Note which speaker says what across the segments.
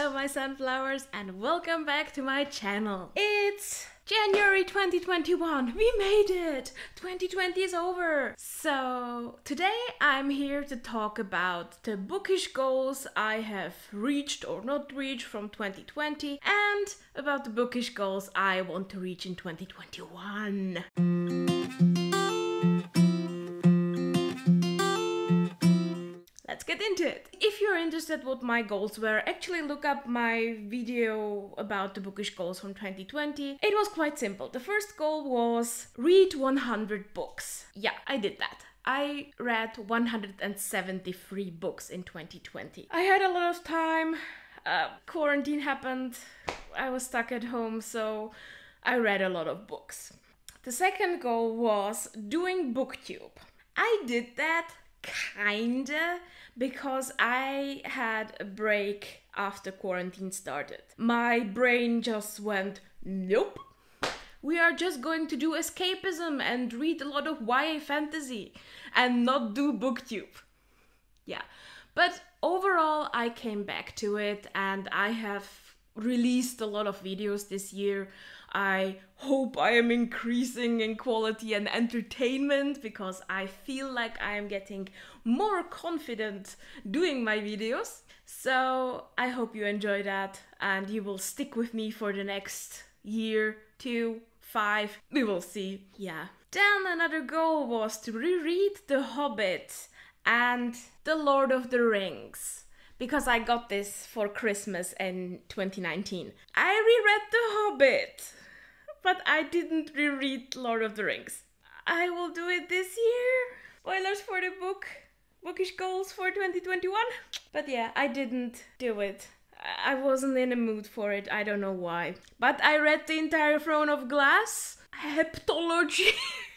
Speaker 1: Hello, my sunflowers, and welcome back to my channel. It's January 2021. We made it! 2020 is over. So, today I'm here to talk about the bookish goals I have reached or not reached from 2020 and about the bookish goals I want to reach in 2021. Get into it. If you're interested what my goals were, actually look up my video about the bookish goals from 2020. It was quite simple. The first goal was read 100 books. Yeah, I did that. I read 173 books in 2020. I had a lot of time. Uh, quarantine happened. I was stuck at home, so I read a lot of books. The second goal was doing booktube. I did that kinda because I had a break after quarantine started. My brain just went, nope. We are just going to do escapism and read a lot of YA fantasy and not do booktube. Yeah. But overall, I came back to it and I have released a lot of videos this year. I hope I am increasing in quality and entertainment because I feel like I am getting more confident doing my videos. So I hope you enjoy that and you will stick with me for the next year, two, five, we will see. Yeah. Then another goal was to reread The Hobbit and The Lord of the Rings because I got this for Christmas in 2019. I reread The Hobbit but I didn't reread Lord of the Rings. I will do it this year. Spoilers for the book. Bookish goals for 2021. But yeah, I didn't do it. I wasn't in a mood for it. I don't know why. But I read the entire Throne of Glass. Heptology.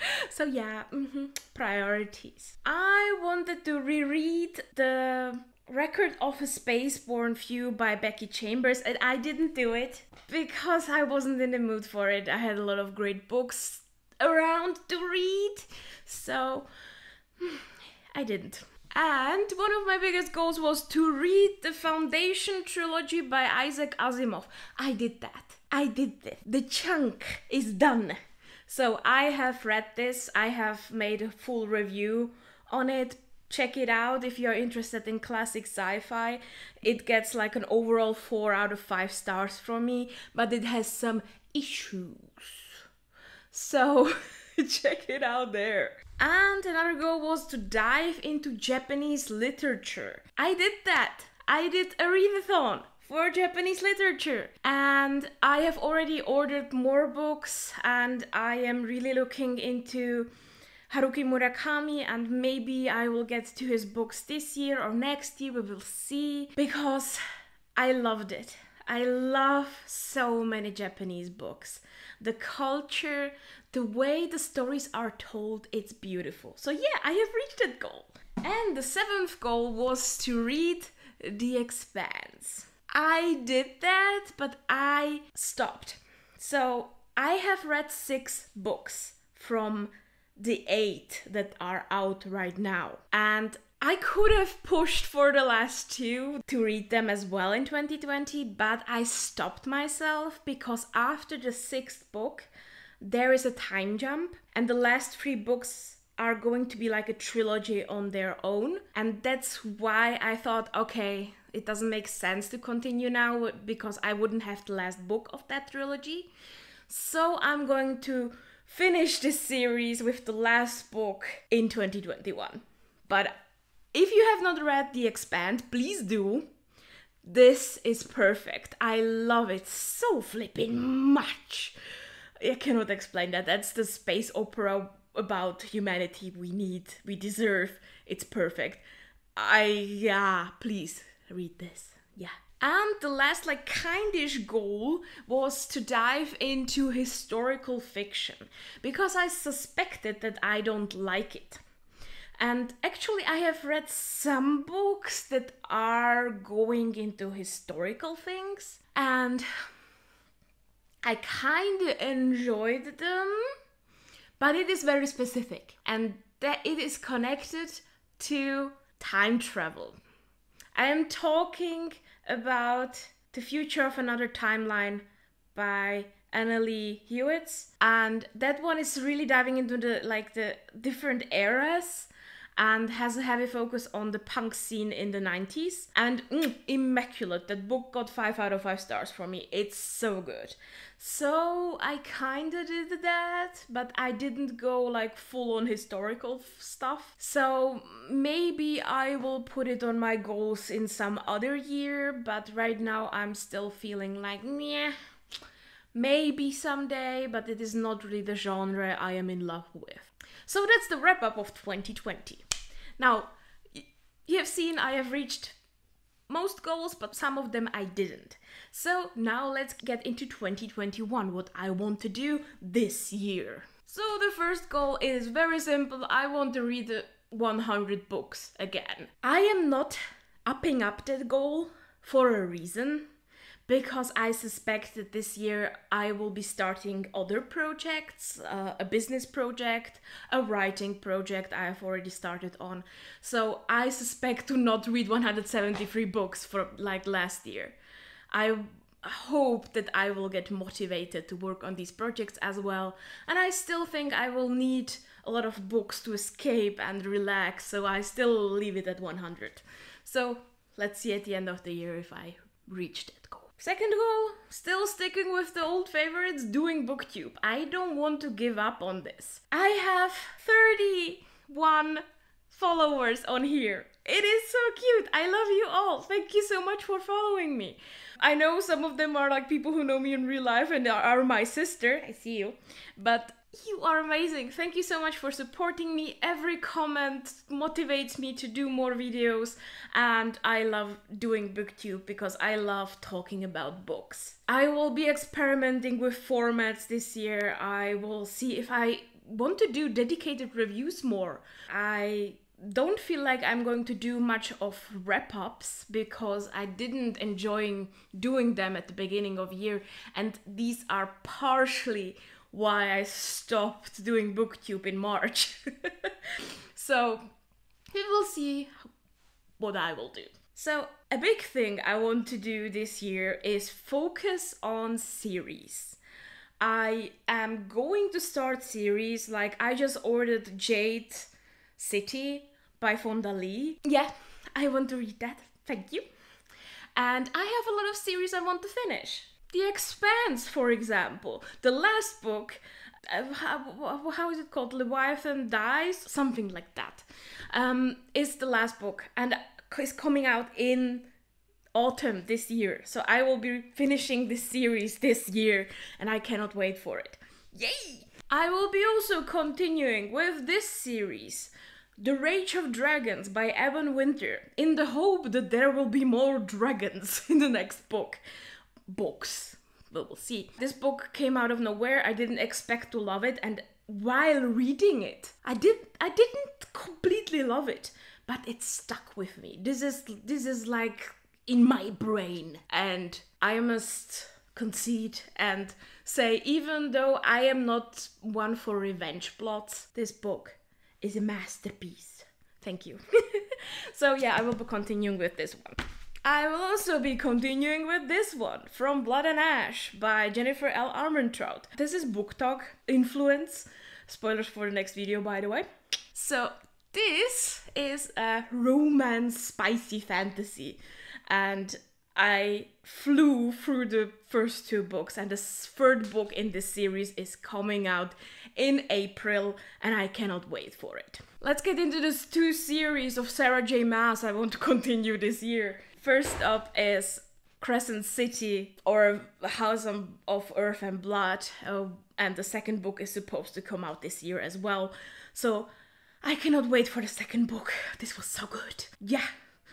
Speaker 1: so yeah, mm-hmm. priorities. I wanted to reread the Record of a Spaceborn Few by Becky Chambers, and I didn't do it because I wasn't in the mood for it. I had a lot of great books around to read, so I didn't. And one of my biggest goals was to read the Foundation trilogy by Isaac Asimov. I did that. I did this. The chunk is done. So I have read this, I have made a full review on it. Check it out if you're interested in classic sci-fi. It gets like an overall 4 out of 5 stars from me but it has some issues. So check it out there. And another goal was to dive into japanese literature. I did that. I did a readathon for Japanese literature. And I have already ordered more books, and I am really looking into Haruki Murakami, and maybe I will get to his books this year or next year, we will see. Because I loved it. I love so many Japanese books. The culture, the way the stories are told, it's beautiful. So, yeah, I have reached that goal. And the seventh goal was to read The Expanse. I did that, but I stopped. So, I have read six books from the eight that are out right now. And I could have pushed for the last two to read them as well in 2020, but I stopped myself because after the sixth book, there is a time jump, and the last three books are going to be like a trilogy on their own. And that's why I thought, okay, it doesn't make sense to continue now because I wouldn't have the last book of that trilogy. So I'm going to finish this series with the last book in 2021. But if you have not read The Expanse, please do. This is perfect. I love it so flipping much. I cannot explain that. That's the space opera about humanity we need, we deserve. It's perfect. I, yeah, please read this. Yeah. And the last, like, kindish goal was to dive into historical fiction because I suspected that I don't like it. And actually, I have read some books that are going into historical things, and I kind of enjoyed them, but it is very specific, and that it is connected to time travel I am talking about The Future of Another Timeline by Annalee Newitz, and that one is really diving into the like the different eras and has a heavy focus on the punk scene in the 90s. And mm, immaculate. That book got 5 out of 5 stars for me. It's so good. So I kinda did that, but I didn't go like full on historical stuff. So maybe I will put it on my goals in some other year, but right now I'm still feeling like, yeah, maybe someday, but it is not really the genre I am in love with. So that's the wrap up of 2020. Now, you have seen I have reached most goals, but some of them I didn't. So now let's get into 2021, what I want to do this year. So the first goal is very simple. I want to read 100 books again. I am not upping up that goal for a reason because I suspect that this year I will be starting other projects, uh, a business project, a writing project I have already started on. So I suspect to not read 173 books for like last year. I hope that I will get motivated to work on these projects as well. And I still think I will need a lot of books to escape and relax, so I still leave it at 100. So let's see at the end of the year if I reach that it. Second goal, still sticking with the old favorites, doing booktube. I don't want to give up on this. I have 31 followers on here. It is so cute. I love you all. Thank you so much for following me. I know some of them are like people who know me in real life and are my sister. I see you. But you are amazing. Thank you so much for supporting me. Every comment motivates me to do more videos, and I love doing booktube because I love talking about books. I will be experimenting with formats this year. I will see if I want to do dedicated reviews more. I don't feel like I'm going to do much of wrap ups because I didn't enjoy doing them at the beginning of year, and these are partially why I stopped doing booktube in March. so we will see what I will do. So, a big thing I want to do this year is focus on series. I am going to start series like I just ordered Jade City by Fonda Lee. Yeah, I want to read that. Thank you. And I have a lot of series I want to finish. The Expanse, for example, the last book, uh, how, how is it called? Leviathan Dies? Something like that. Um, is the last book and is coming out in autumn this year. So I will be finishing this series this year and I cannot wait for it. Yay! I will be also continuing with this series. The Rage of Dragons by Evan Winter, in the hope that there will be more dragons in the next book books. But we'll see. This book came out of nowhere. I didn't expect to love it, and while reading it, I did I didn't completely love it, but it stuck with me. This is this is like in my brain, and I must concede and say even though I am not one for revenge plots, this book is a masterpiece. Thank you. so yeah, I will be continuing with this one. I will also be continuing with this one from Blood and Ash by Jennifer L. Armentrout. This is BookTok influence. Spoilers for the next video, by the way. So, this is a romance spicy fantasy, and I flew through the first two books, and the third book in this series is coming out in April, and I cannot wait for it. Let's get into this two series of Sarah J. Maas I want to continue this year. First up is Crescent City or House of Earth and Blood, uh, and the second book is supposed to come out this year as well. So I cannot wait for the second book. This was so good. Yeah,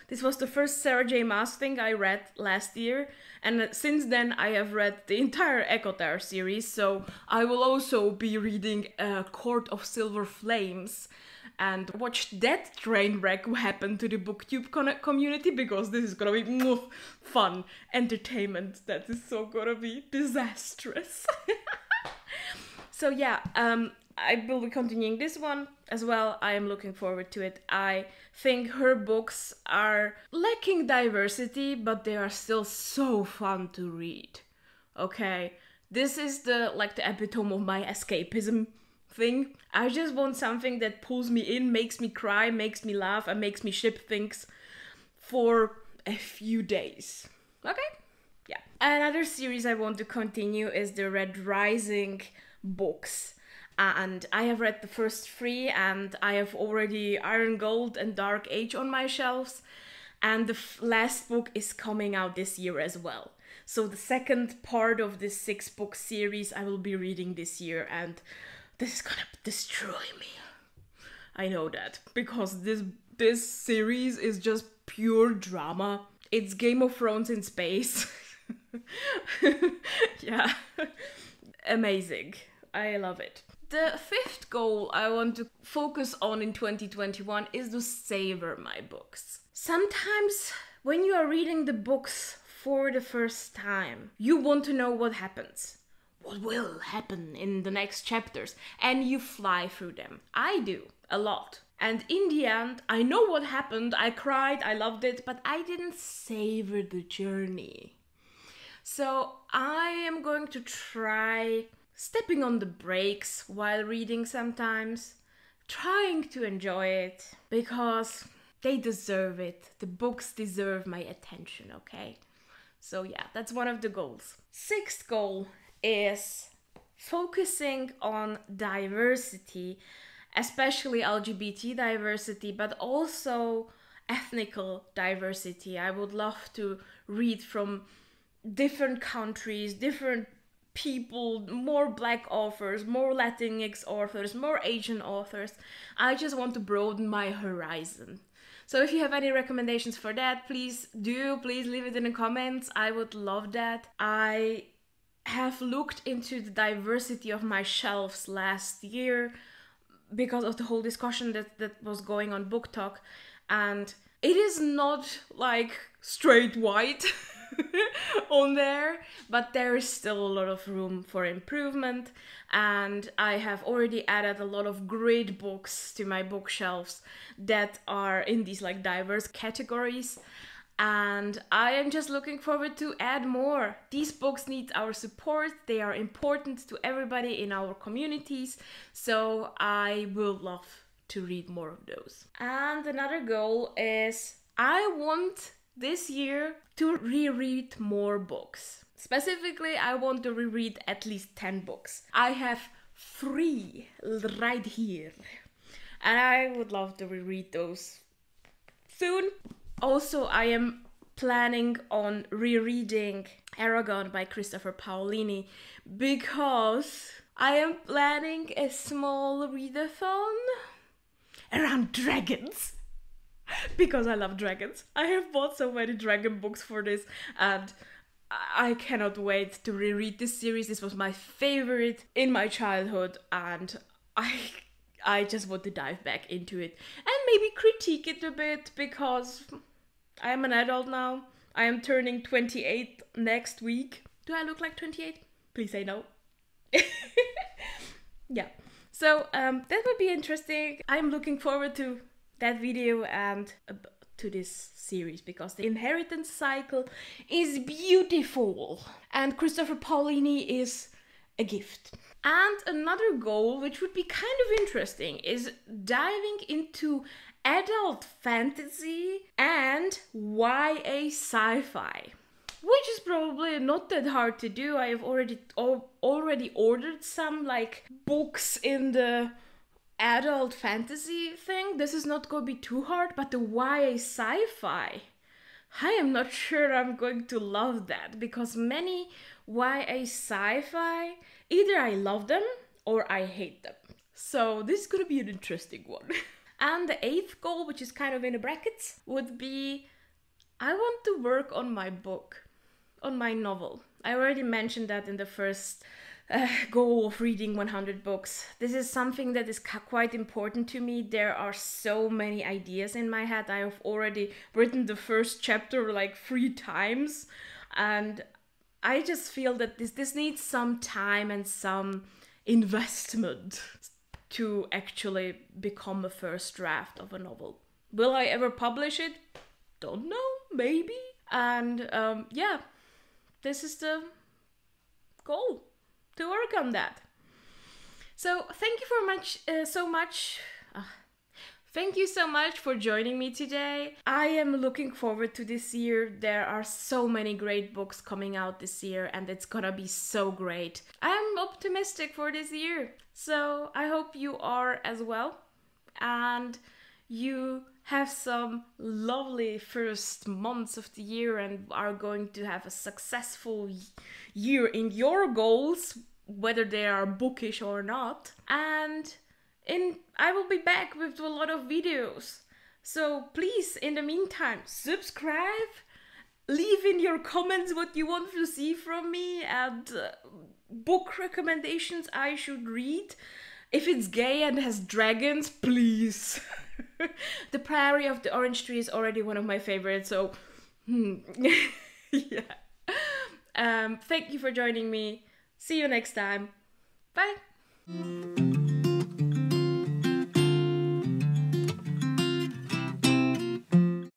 Speaker 1: this was the first Sarah J. Maas thing I read last year, and since then I have read the entire ACOTAR series, so I will also be reading uh, Court of Silver Flames and watch that train wreck happen to the booktube con- community because this is gonna be mwah, fun entertainment that is so gonna be disastrous so yeah um i will be continuing this one as well. I am looking forward to it. I think her books are lacking diversity, but they are still so fun to read. Okay, this is the like the epitome of my escapism thing. I just want something that pulls me in, makes me cry, makes me laugh, and makes me ship things for a few days. Okay? Yeah. Another series I want to continue is the Red Rising books. Uh, and I have read the first three, and I have already Iron Gold and Dark Age on my shelves. And the last book is coming out this year as well. So, the second part of this six book series I will be reading this year, and this is gonna destroy me. I know that because this this series is just pure drama. It's Game of Thrones in space. yeah. Amazing. I love it. The fifth goal I want to focus on in 2021 is to savor my books. Sometimes when you are reading the books for the first time, you want to know what happens. What will happen in the next chapters? And you fly through them. I do a lot. And in the end, I know what happened. I cried, I loved it, but I didn't savor the journey. So I am going to try stepping on the brakes while reading sometimes, trying to enjoy it because they deserve it. The books deserve my attention, okay? So, yeah, that's one of the goals. Sixth goal is focusing on diversity especially LGBT diversity, but also ethnical diversity. I would love to read from different countries, different people, more black authors, more Latinx authors, more Asian authors. I just want to broaden my horizon. So if you have any recommendations for that, please do. Please leave it in the comments. I would love that. I have looked into the diversity of my shelves last year because of the whole discussion that that was going on BookTok and it is not like straight white on there but there is still a lot of room for improvement and i have already added a lot of great books to my bookshelves that are in these like diverse categories and I am just looking forward to add more. These books need our support. They are important to everybody in our communities, so I will love to read more of those. And another goal is I want this year to reread more books. Specifically, I want to reread at least 10 books. I have 3 right here. And I would love to reread those soon also, I am planning on rereading Eragon by Christopher Paolini because I am planning a small readathon around dragons. because I love dragons. I have bought so many dragon books for this and I cannot wait to reread this series. This was my favorite in my childhood and I I just want to dive back into it and maybe critique it a bit because I am an adult now. I am turning 28 next week. Do I look like 28? Please say no. yeah. So um, that would be interesting. I'm looking forward to that video and uh, to this series because the inheritance cycle is beautiful and Christopher Paolini is a gift. And another goal, which would be kind of interesting, is diving into adult fantasy and YA sci fi. Which is probably not that hard to do. I have already already ordered some like books in the adult fantasy thing. This is not going to be too hard, but the YA sci-fi, I am not sure I'm going to love that because many YA sci-fi Either I love them or I hate them. So this is gonna be an interesting one. and the eighth goal, which is kind of in the brackets, would be I want to work on my book, on my novel. I already mentioned that in the first uh, goal of reading 100 books. This is something that is quite important to me. There are so many ideas in my head. I have already written the first chapter like three times, and I just feel that this this needs some time and some investment. To actually become a first draft of a novel. Will I ever publish it? Don't know, maybe. And um, yeah, this is the goal to work on that. So thank you for much, uh, so much. Thank you so much for joining me today. I am looking forward to this year. There are so many great books coming out this year, and it's gonna be so great. I'm optimistic for this year, so I hope you are as well. And you have some lovely first months of the year and are going to have a successful year in your goals whether they are bookish or not and in i will be back with a lot of videos so please in the meantime subscribe leave in your comments what you want to see from me and uh, book recommendations i should read if it's gay and has dragons please the Priory of the Orange Tree is already one of my favorites, so hmm. yeah. Um, thank you for joining me. See you next time. Bye.